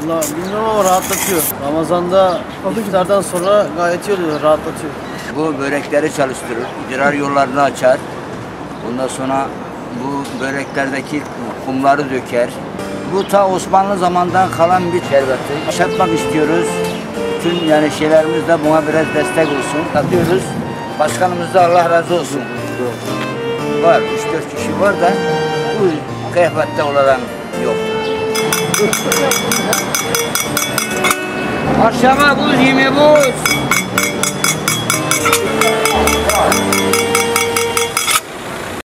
Bilmiyorum ama rahatlatıyor. Ramazan'da iftardan sonra gayet iyi oluyor, rahatlatıyor. Bu börekleri çalıştırır, idrar yollarını açar. Ondan sonra bu böreklerdeki kumları döker. Bu ta Osmanlı zamandan kalan bir şerbeti. Yaşatmak istiyoruz. Bütün yani şeylerimiz de buna biraz destek olsun. Katıyoruz. Başkanımız da Allah razı olsun. Var, 3-4 kişi var da bu kıyafette olan yok. Akşama buz yemi buz.